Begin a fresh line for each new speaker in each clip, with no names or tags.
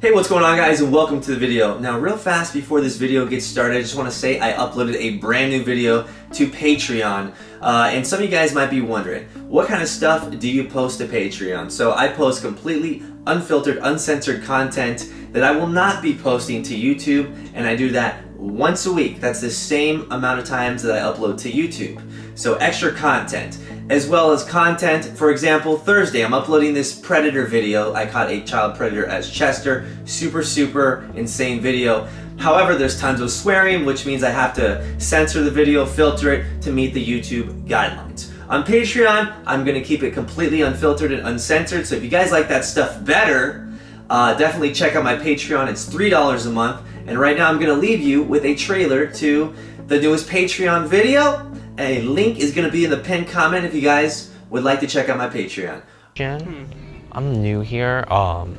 Hey, what's going on guys and welcome to the video. Now real fast before this video gets started, I just want to say I uploaded a brand new video to Patreon. Uh, and some of you guys might be wondering, what kind of stuff do you post to Patreon? So I post completely unfiltered, uncensored content that I will not be posting to YouTube and I do that once a week. That's the same amount of times that I upload to YouTube. So extra content as well as content. For example, Thursday, I'm uploading this Predator video. I caught a child predator as Chester. Super, super insane video. However, there's tons of swearing, which means I have to censor the video, filter it to meet the YouTube guidelines. On Patreon, I'm gonna keep it completely unfiltered and uncensored, so if you guys like that stuff better, uh, definitely check out my Patreon. It's $3 a month, and right now I'm gonna leave you with a trailer to the newest Patreon video. A link is gonna be in the pinned comment if you guys would like to check out my Patreon.
Jen, I'm new here. Um,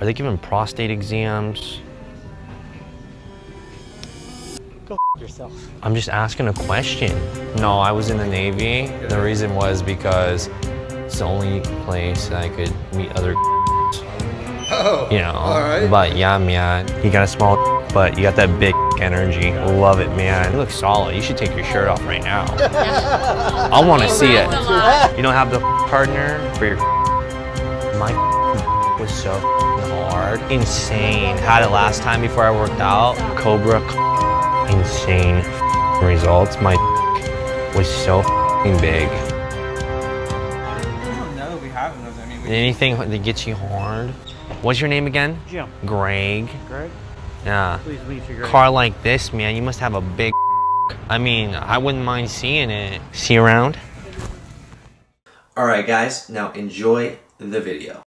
are they giving prostate exams?
Go yourself.
I'm just asking a question. No, I was in the Navy. The reason was because it's the only place I could meet other
Oh,
you know.
all right.
But yeah, man, you got a small but you got that big energy. Love it, man. You look solid. You should take your shirt off right now. I want to see it. You don't have the partner for your my was so hard. Insane. Had it last time before I worked out. Cobra insane results. My was so big.
I don't know we have those. I mean, we
Anything that gets you hard. What's your name again?
Jim.
Greg.
Greg,
Yeah.
please meet you, Greg.
car like this, man, you must have a big. I mean, I wouldn't mind seeing it. See you around?
Alright guys, now enjoy the video.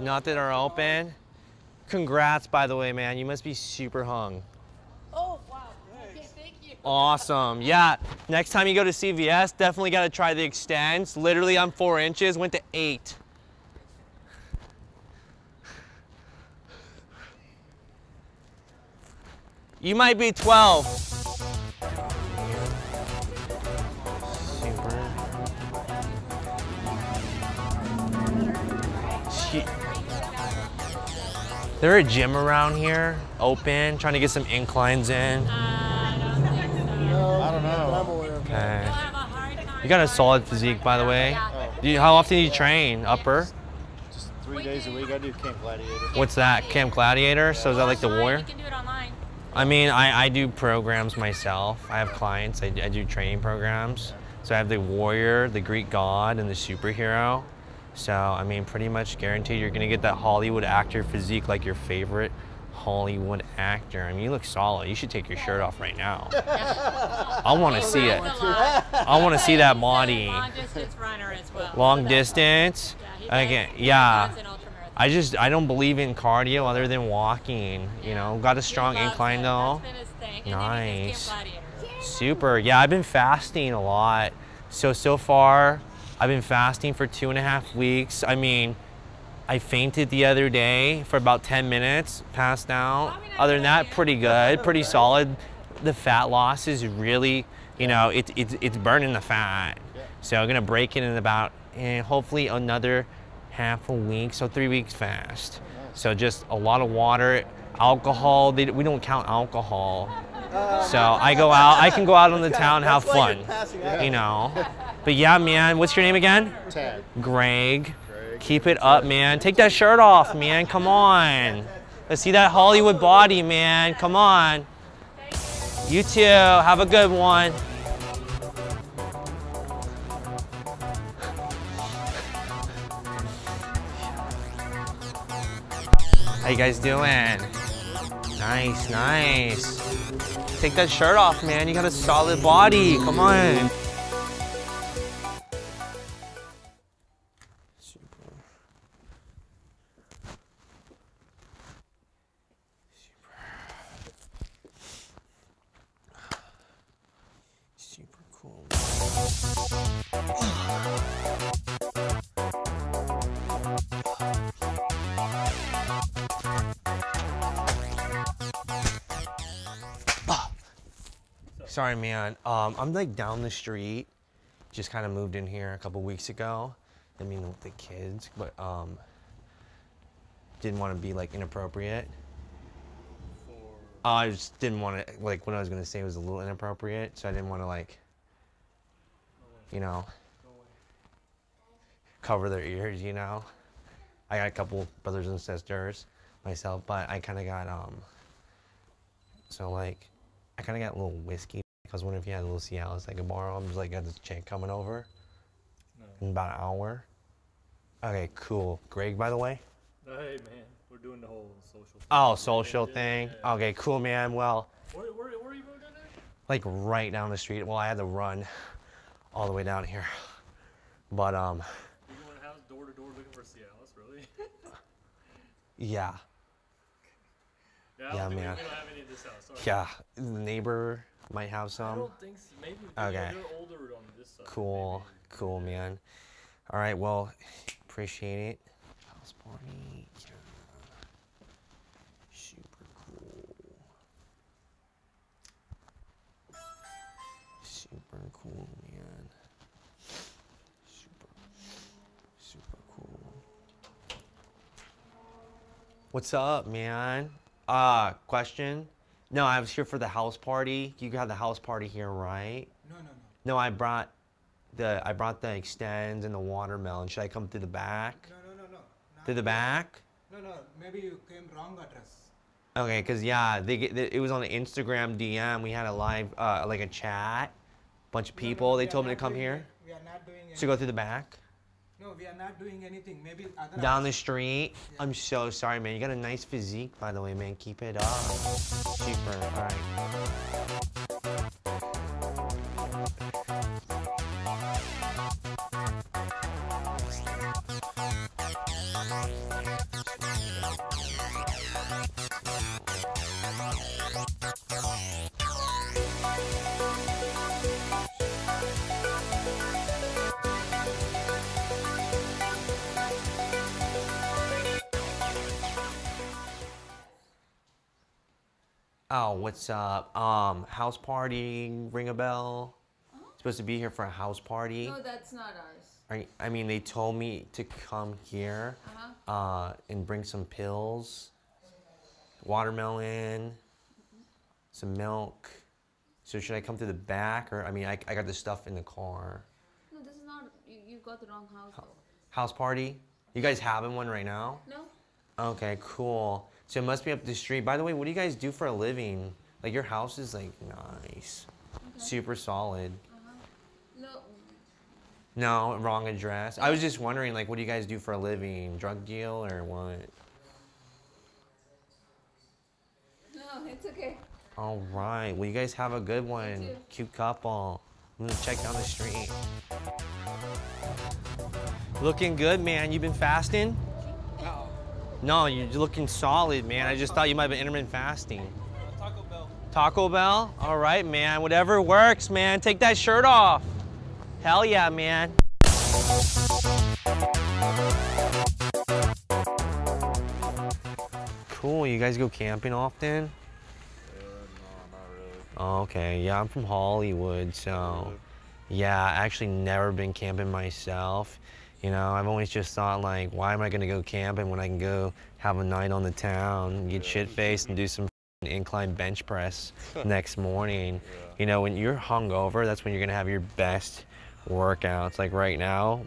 Not that are open?
Congrats, by the way, man. You must be super hung.
Oh, wow. Okay, thank you.
Awesome. Yeah. Next time you go to CVS, definitely got to try the Extenze. Literally, I'm four inches, went to eight. You might be 12. There a gym around here, open, trying to get some inclines in.
I don't know.
Okay. You got a solid physique, by the way. Oh. Do you, how often do you train? Upper?
Just three days a week. I do Camp Gladiator.
What's that? Camp Gladiator? So is that like the warrior?
You can do it online.
I mean, I, I do programs myself. I have clients. I, I do training programs. So I have the warrior, the Greek god, and the superhero. So I mean, pretty much guaranteed you're gonna get that Hollywood actor physique like your favorite Hollywood actor. I mean, you look solid. You should take your shirt off right now. I want to see it.
That's a lot.
I want to see that body.
Long distance runner as well.
Long distance. Again, yeah.
runs an ultramarathon.
I just I don't believe in cardio other than walking. You know, got a strong incline though.
That's been his thing. And then he does
Nice. Super. Yeah, I've been fasting a lot. So so far, I've been fasting for two and a half weeks. I mean, I fainted the other day for about 10 minutes, passed out. Other than that, pretty good, pretty solid. The fat loss is really, you know, it, it, it's burning the fat. So I'm gonna break it in about, eh, hopefully another half a week, so three weeks fast. So just a lot of water. alcohol. They, we don't count alcohol. So I go out. I can go out on the town, have fun. You know. But yeah, man. What's your name again?
Tag.
Greg. Keep it up, man. Take that shirt off, man. Come on. Let's see that Hollywood body, man. Come on. You too. Have a good one. How you guys doing? Nice, nice. Take that shirt off, man. You got a solid body. Come on. Sorry, man. Um, I'm like down the street. Just kind of moved in here a couple weeks ago. I mean, with the kids, but um, didn't want to be like inappropriate. I just didn't want to like what I was gonna say was a little inappropriate, so I didn't want to like, you know, cover their ears. You know, I got a couple brothers and sisters myself, but I kind of got um. So like, I kind of got a little whiskey. I was wondering if you had a little Cialis I could borrow. I'm just like got this chick coming over in about an hour. Okay, cool. Greg, by the way.
Hey man, we're doing the whole social. Thing.
Oh, social
Yeah,
thing.
yeah, yeah.
Okay, cool, man. Well,
Where, where, where are you going down there?
like right down the street. Well, I had to run all the way down here, but um,
You going house door to door looking for Cialis, really?
yeah,
yeah,
Yeah,
I don't we-
man.
We, don't have any this house.
Yeah. The neighbor might have
I
some.
don't think so. Maybe.
Okay.
Yeah, they're older on this side.
Cool,
maybe.
cool, man. All right, well, appreciate it. House party. yeah. Super cool. Super cool, man. Super, super cool. What's up, man? Uh, question? No, I was here for the house party. You got the house party here, right?
No, no, no.
No, I brought the I brought the Extenze and the watermelon. Should I come through the back?
No, no, no, no.
Through the back?
No, no. Maybe you came wrong address.
Okay, cause yeah, they get it was on the Instagram DM. We had a live uh, like a chat, bunch of
No, no,
people. They told me to come here.
We are not doing anything.
So go through the back,
No, we are not doing anything. Maybe other
down the street. I'm so sorry, man. You got a nice physique, by the way, man. Keep it up. Super. All right. Oh, what's up? Um, house party, ring a bell. Supposed to be here for a house party.
No, that's not ours.
I, I mean, they told me to come here
Uh-huh.
uh, and bring some pills, watermelon, some milk. So should I come to the back, or I mean, I, I got the stuff in the car.
No, this is not. You, you got the wrong house. though.
House party? You guys having one right now?
No.
Okay, cool. So it must be up the street. By the way, what do you guys do for a living? Like your house is like nice, super solid.
No.
No, wrong address. I was just wondering, like, what do you guys do for a living? Drug deal or what?
No, it's okay.
All right. Well, you guys have a good one. Cute couple. I'm gonna check down the street. Looking good, man. You've been fasting?
No.
You're looking solid, man. I just thought you might have been intermittent fasting.
Uh, Taco Bell.
Taco Bell? All right, man. Whatever works, man. Take that shirt off. Hell yeah, man. Cool. You guys go camping often?
Uh, no, really.
Oh, okay. Yeah, I'm from Hollywood, so yeah, I actually never been camping myself. You know, I've always just thought like, why am I gonna go camping when I can go have a night on the town, get shit faced, and do some incline bench press next morning. You know, when you're hungover, that's when you're gonna have your best workouts. Like right now,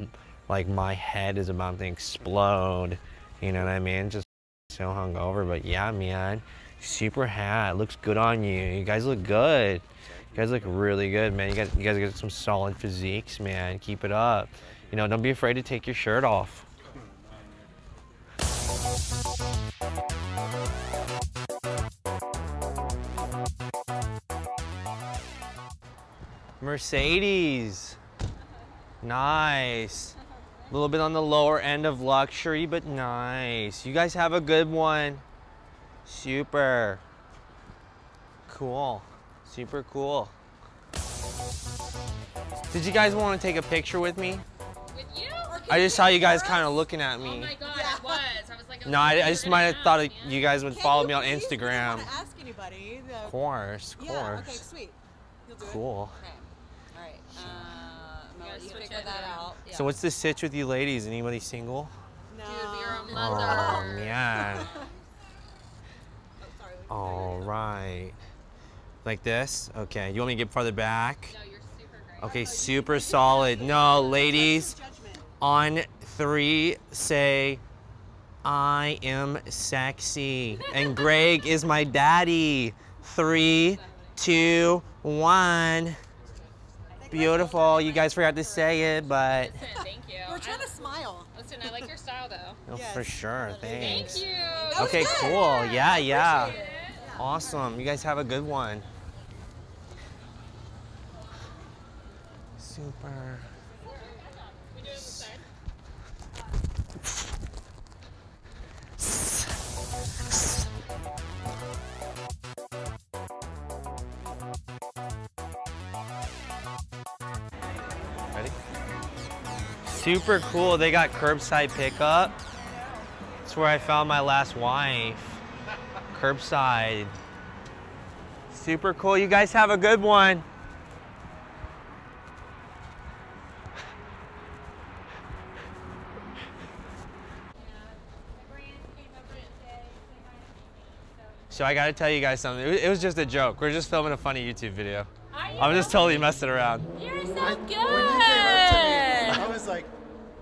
like my head is about to explode. You know what I mean? Just so hungover, but yeah, man, super hat. Looks good on you. You guys look good. You guys look really good, man. You guys, you guys got some solid physiques, man. Keep it up. You know, don't be afraid to take your shirt off. Mercedes. Nice. A little bit on the lower end of luxury, but nice. You guys have a good one. Super. Cool. Super cool. Did you guys want to take a picture with me?
With you?
I just saw you guys kind of looking at
Oh
me.
my god, I was. I was like,
No, I, I just might have thought
it.
you guys would follow me on Instagram.
I don't ask anybody. The,
Of course, of
yeah, okay,
course.
sweet. You'll do
Cool.
it. Okay. All right. Uh, I'm gonna
gotta
let you figure that out. Yeah.
So what's the sitch with you ladies? Anybody single?
no.
Dude, you're a
Oh
mother.
man.
Oh, sorry.
All right. Like this? Okay. You want me to get farther back?
No, you're super great.
Okay, super solid. No, ladies, on three, say, I am sexy. And Greg is my daddy. Three, two, one. Beautiful. You guys forgot to say it, but
thank you.
We're trying to smile.
Listen, I like your style though.
oh,
Yes.
for sure. Thanks.
Thank you.
Okay, cool. Yeah, yeah. Awesome. You guys have a good one. Super. Ready? Super cool. They got curbside pickup. That's where I found my last wife. Curbside. Super cool. You guys have a good one. So I gotta tell you guys something. It was, just a joke. We're just filming a funny YouTube video. I'm just totally messing around.
You're so good.
When you came up to me, I was like,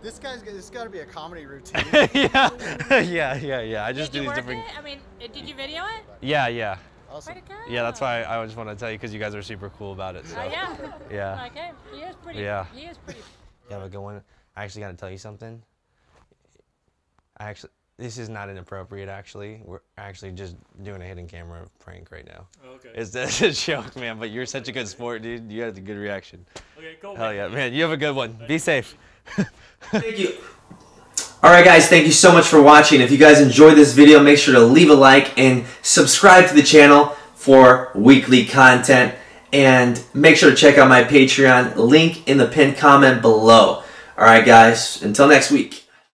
this guy's this got to be a comedy routine.
yeah, yeah, yeah, yeah. I just
Did
do
you
these
work
different.
it? I mean, uh, did you video it?
Yeah, yeah,
awesome.
Way to go.
yeah. That's why I just want to tell you because you guys are super cool about it. So.
Oh yeah.
Yeah.
Okay. He is pretty.
Yeah.
He is pretty.
You have a good one. I actually got to tell you something. I actually, this is not inappropriate. Actually, we're actually just doing a hidden camera prank right now.
Oh, okay.
It's, it's a joke, man. But you're such a good sport, dude. You had a good reaction.
okay, cool.
Hell yeah, man. You have a good one. Be safe.
Thank you. Alright guys, thank you so much for watching. If you guys enjoyed this video, make sure to leave a like and subscribe to the channel for weekly content. And make sure to check out my Patreon, link in the pinned comment below. Alright guys, until next week.